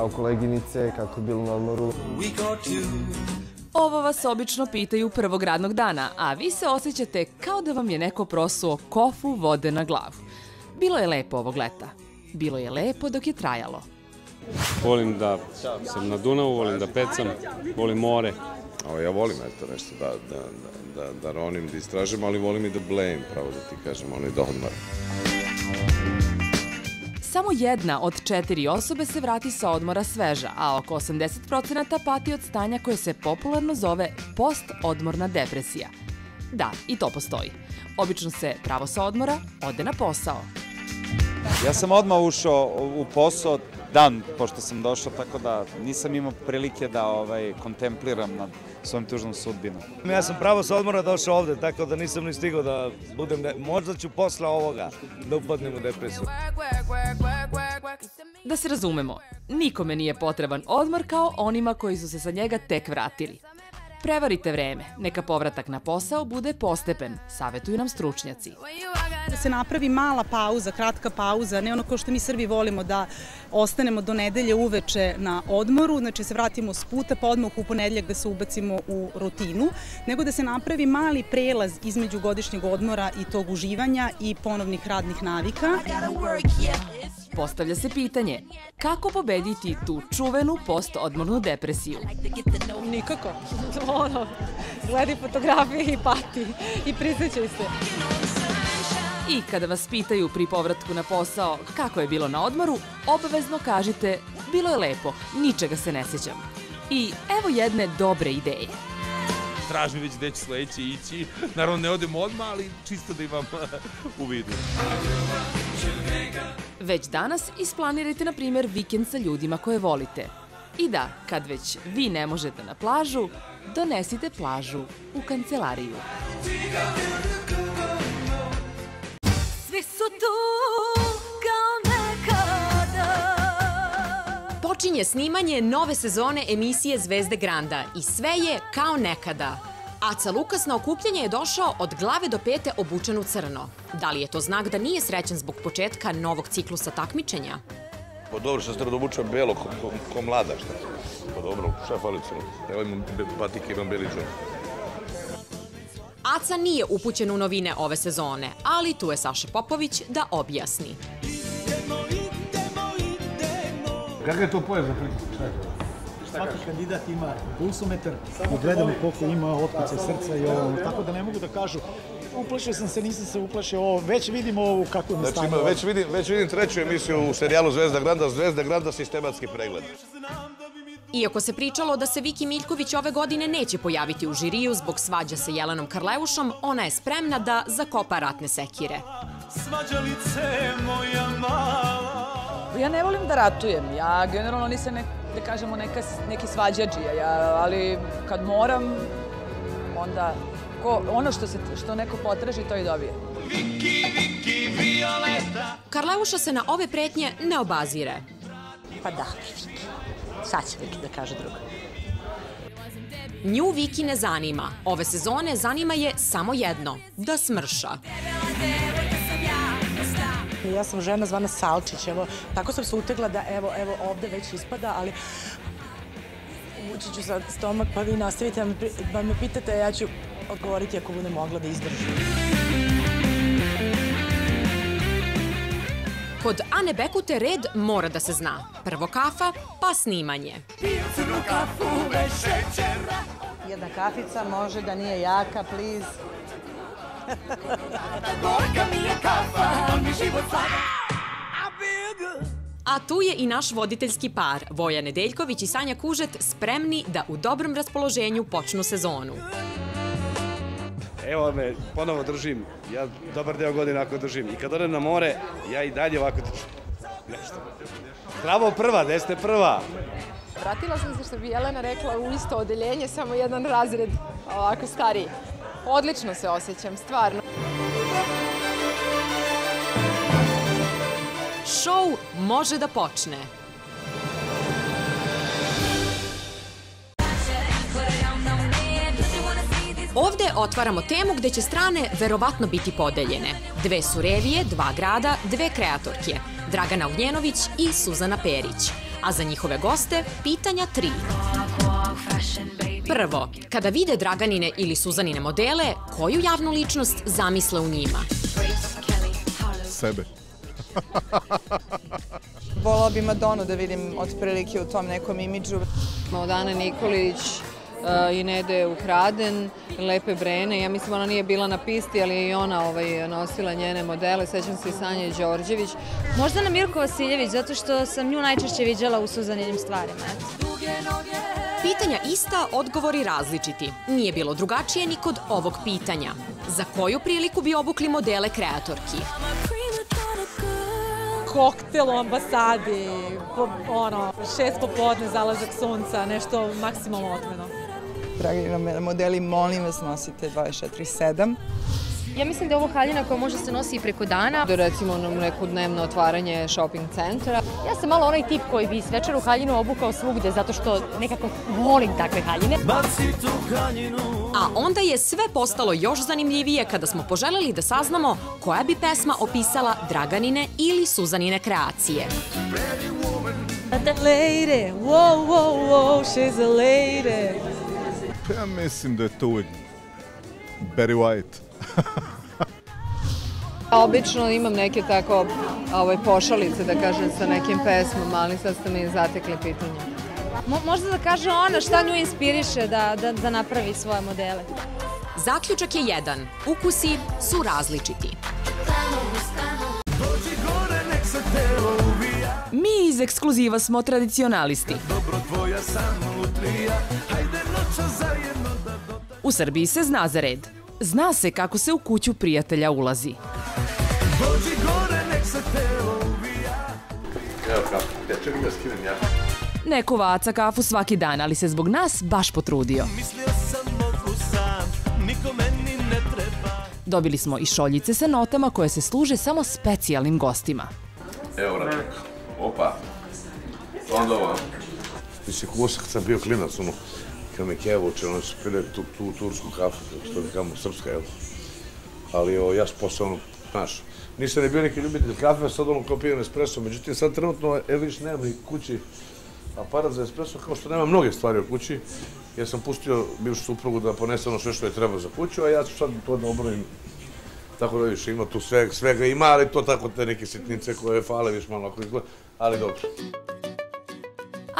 zdravo koleginice, kako je bilo na odmoru. Ovo vas obično pitaju prvog radnog dana, a vi se osjećate kao da vam je neko prosuo kofu vode na glavu. Bilo je lepo ovog leta. Bilo je lepo dok je trajalo. Volim da sam na Dunavu, volim da pecam, volim more. Ovo, ja volim eto nešto da, da, da, da, ronim, da istražem, ali volim i da blame, pravo da ti kažem, ono i da odmar. Samo jedna od četiri osobe se vrati sa odmora sveža, a oko 80% pati od stanja koje se popularno zove post-odmorna depresija. Da, i to postoji. Obično se pravo sa odmora ode na posao. Ja sam odmah ušao u posao dan pošto sam došao, tako da nisam imao prilike da ovaj, kontempliram nad svojom tužnom sudbinom. Ja sam pravo sa odmora došao ovde, tako da nisam ni stigao da budem, de... možda ću posle ovoga da upadnem u depresiju. Da se razumemo, nikome nije potreban odmor kao onima koji su se sa njega tek vratili. Prevarite vreme, neka povratak na posao bude postepen, savetuju nam stručnjaci. Da se napravi mala pauza, kratka pauza, ne ono kao što mi Srbi volimo da ostanemo do nedelje uveče na odmoru, znači se vratimo s puta pa odmah u ponedeljak da se ubacimo u rutinu, nego da se napravi mali prelaz između godišnjeg odmora i tog uživanja i ponovnih radnih navika. Postavlja se pitanje, kako pobediti tu čuvenu post-odmornu depresiju? Nikako. Ono, gledaj fotografije i pati i prisjećaj se. I kada vas pitaju pri povratku na posao kako je bilo na odmoru, obavezno kažite bilo je lepo, ničega se ne sjećam. I evo jedne dobre ideje. Tražim već gde će sledeće ići. Naravno ne odem odmah, ali čisto da imam u vidu. Već danas isplanirajte, na primjer, vikend sa ljudima koje volite. I da, kad već vi ne možete na plažu, donesite plažu u kancelariju. Svi su tu kao nekada Počinje snimanje nove sezone emisije Zvezde Granda i sve je kao nekada. Aca Lukas na okupljanje je došao od glave do pete obučen u crno. Da li je to znak da nije srećan zbog početka novog ciklusa takmičenja? Pa dobro, što ste da obučem belo, ko, ko, ko mlada, šta? Pa dobro, šefalicu. Evo imam patike, imam beli džon. Aca nije upućen u novine ove sezone, ali tu je Saša Popović da objasni. Kakav je to pojas za pritisak? Šta je to? Svaki kandidat ima pulsometar gledamo koliko ima otkuce srca i ovo, tako da ne mogu da kažu uplašio sam se, nisam se uplašio, ovo, već vidimo ovo kako mi Znači, stanje. ima, već, vidim, već vidim treću emisiju u serijalu Zvezda Granda, Zvezda Granda sistematski pregled. Iako se pričalo da se Viki Miljković ove godine neće pojaviti u žiriju zbog svađa sa Jelenom Karleušom, ona je spremna da zakopa ratne sekire. Svađalice moja mala Ja ne volim da ratujem. Ja generalno nisam, ne, da kažemo, neka, neki svađađija, ja, ali kad moram, onda ko, ono što, se, što neko potraži, to i dobije. Viki, Viki, Violeta Karleuša se na ove pretnje ne obazire. Pa da, Viki. Sad će Viki da kaže drugo. Nju Viki ne zanima. Ove sezone zanima je samo jedno, da smrša. Ja sam žena zvana Salčić, evo, tako sam se utegla da evo, evo ovde već ispada, ali ući ću sad stomak pa vi nastavite da me, pitate, ja ću odgovoriti ako budem mogla da izdržim. Kod Ane Bekute red mora da se zna. Prvo kafa, pa snimanje. Crnu kafu bez šećera Jedna kafica može da nije jaka, please. A tu je i naš voditeljski par, Voja Nedeljković i Sanja Kužet, spremni da u dobrom raspoloženju počnu sezonu. Evo me, ponovo držim. Ja dobar deo godine ako držim. I kad odem na more, ja i dalje ovako držim. Nešto. Zdravo prva, gde ste prva? Vratila sam se, što bi Jelena rekla, u isto odeljenje, samo jedan razred ovako stariji. Odlično se osjećam, stvarno. Show može da počne. Ovde otvaramo temu gde će strane verovatno biti podeljene. Dve su revije, dva grada, dve kreatorke. Dragana Ognjenović i Suzana Perić. a za njihove goste pitanja tri. Prvo, kada vide Draganine ili Suzanine modele, koju javnu ličnost zamisle u njima? Sebe. Volala bi Madonu da vidim otprilike u tom nekom imidžu. Od Ane Nikolić uh, i Nede Ukraden, Lepe Brene. Ja mislim ona nije bila na pisti, ali je i ona ovaj, nosila njene modele. Sećam se i Sanje Đorđević. Možda na Mirko Vasiljević, zato što sam nju najčešće viđala u Suzaninim stvarima. Eto. Pitanja ista, odgovori različiti. Nije bilo drugačije ni kod ovog pitanja. Za koju priliku bi obukli modele kreatorki? koktel u ambasadi, po, ono, šest popodne, zalazak sunca, nešto maksimalno otmeno. Dragi modeli, molim vas, nosite 24-7. Ja mislim da je ovo haljina koja može se nosi i preko dana. Da recimo nam neko dnevno otvaranje shopping centra. Ja sam malo onaj tip koji bi svečaru haljinu obukao svugde zato što nekako volim takve haljine. A onda je sve postalo još zanimljivije kada smo poželeli da saznamo koja bi pesma opisala Draganine ili Suzanine kreacije. Lady, wow, wow, wow, she's a lady. Pa ja mislim da je to uvijek Barry White. Obično imam neke tako ovaj, pošalice, da kažem, sa nekim pesmama, ali sad ste mi zatekli pitanje. Mo možda da kaže ona šta nju inspiriše da, da, da napravi svoje modele. Zaključak je jedan. Ukusi su različiti. Mi iz ekskluziva smo tradicionalisti. U Srbiji se zna za red. Zna se kako se u kuću prijatelja ulazi. Evo kako, te čekaj da skinem ja. Neko vaca kafu svaki dan, ali se zbog nas baš potrudio. Dobili smo i šoljice sa notama koje se služe samo specijalnim gostima. Evo, Raček. Opa. Onda ovo. Ti si kusak, sam bio klinac, ono, Kevo učeo, ono su pile tu, tu tursku kafu, što mi kamo, srpska, jel? Ali ovo, ja sam posao, ono, znaš, nisam ne bio neki ljubitelj kafe, sad ono kao pijem espresso, međutim sad trenutno, evo viš, nemam ni kući aparat za espresso, kao što nema mnoge stvari u kući, jer sam pustio bivšu suprugu da ponese ono sve što je treba za kuću, a ja ću sad to da obnovim Tako da viš, ima tu sve, svega ima, ali to tako te neke sitnice koje fale, viš malo ako izgleda, ali dobro.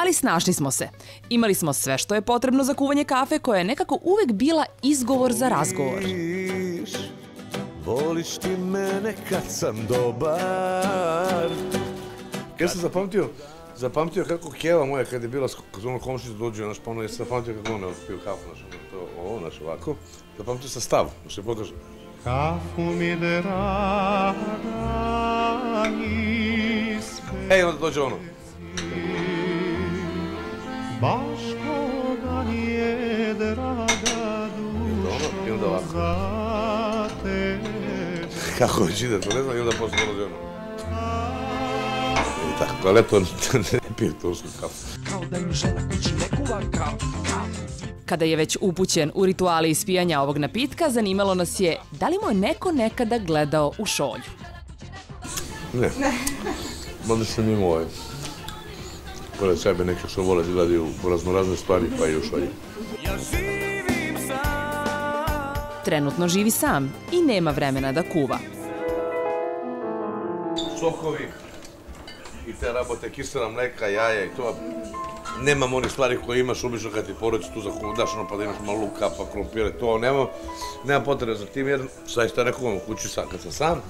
Ali snašli smo se. Imali smo sve što je potrebno za kuvanje kafe, koja je nekako uvek bila izgovor za razgovor. Voliš ti mene kad sam dobar. Ja sam zapamtio, zapamtio kako Keva moja kad je bila, kad ono komšica dođe, znaš, pa ono, sam zapamtio kako ona pio kafu, znaš, ono, to, ovo, znaš, ovako. Zapamtio sam stav, da se pokaže. Kafu mi draga ispe Ej, onda dođe ono. Baš koga nije draga za tebe Kako već ide, to ne znam, i onda posle dolazi ono. I tako, ali eto, ne pije tursku kafu. Kao da im žena kući ne kuva kafu Kada je već upućen u rituale ispijanja ovog napitka, zanimalo nas je da li mu je neko nekada gledao u šolju. Ne. Možda sam imao ovaj. Pored sebe neke što vole da gledaju u raznorazne stvari, pa i u šolji. Trenutno živi sam i nema vremena da kuva. Sokovi i te rabote kisela mleka, jaja i to. Nemam onih stvari koje imaš obično kad ti porodicu tu zakudaš, ono pa da imaš malo luka, pa krompire, to nemam. Nema potrebe za tim jer zaista rekao vam u kući sam, kad sam sam.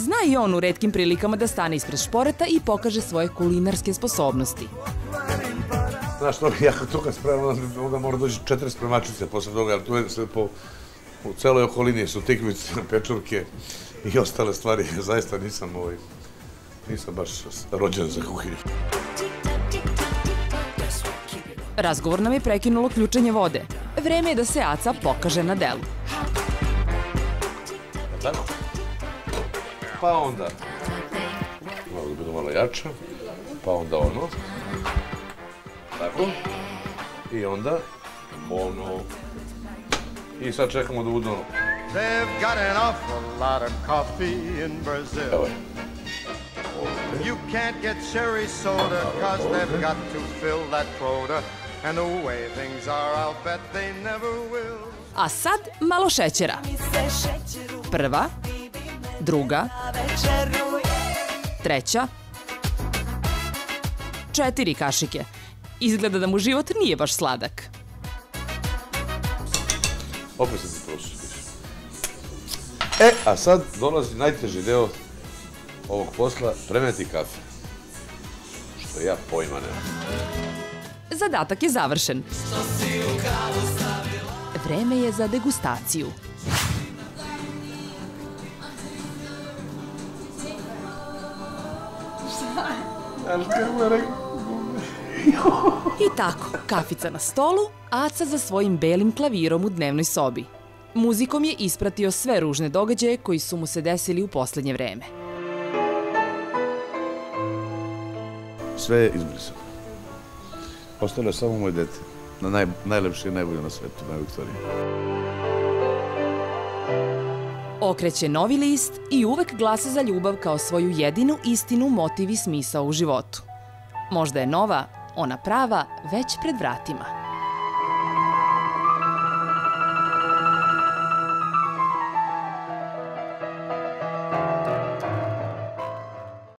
Zna i on u redkim prilikama da stane ispred šporeta i pokaže svoje kulinarske sposobnosti. Znaš, to, ja kad to kad spremam, onda, mora doći četiri spremačice posle toga, jer tu je sve po, u celoj okolini su tikvice, pečurke i ostale stvari. Zaista nisam ovaj, nisam baš rođen za kuhinju. Razgovor nam je prekinulo ključanje vode. Vreme je da se Aca pokaže na delu. Tako? Pa onda, malo da budu malo jača, pa onda ono, tako, i onda ono, i sad čekamo da bude ono. They've got an awful lot of coffee in Brazil. Evo je. You can't get cherry soda, cause they've got to fill that quota. And the way things are, I'll bet they never will. A sad malo šećera. Prva, druga, treća, četiri kašike. Izgleda da mu život nije baš sladak. Opet sam prošao. E, a sad dolazi najteži deo ovog posla, premeti kafe. Što ja pojma nemam. Zadatak je završen. Vreme je za degustaciju. I tako, kafica na stolu, Aca za svojim belim klavirom u dnevnoj sobi. Muzikom je ispratio sve ružne događaje koji su mu se desili u poslednje vreme. Sve je izbrisao. Ostalo je samo moje dete. Na naj, najlepše i najbolje na svetu, na Viktoriji. Okreće novi list i uvek glasa za ljubav kao svoju jedinu istinu, motiv i smisao u životu. Možda je nova, ona prava, već pred vratima.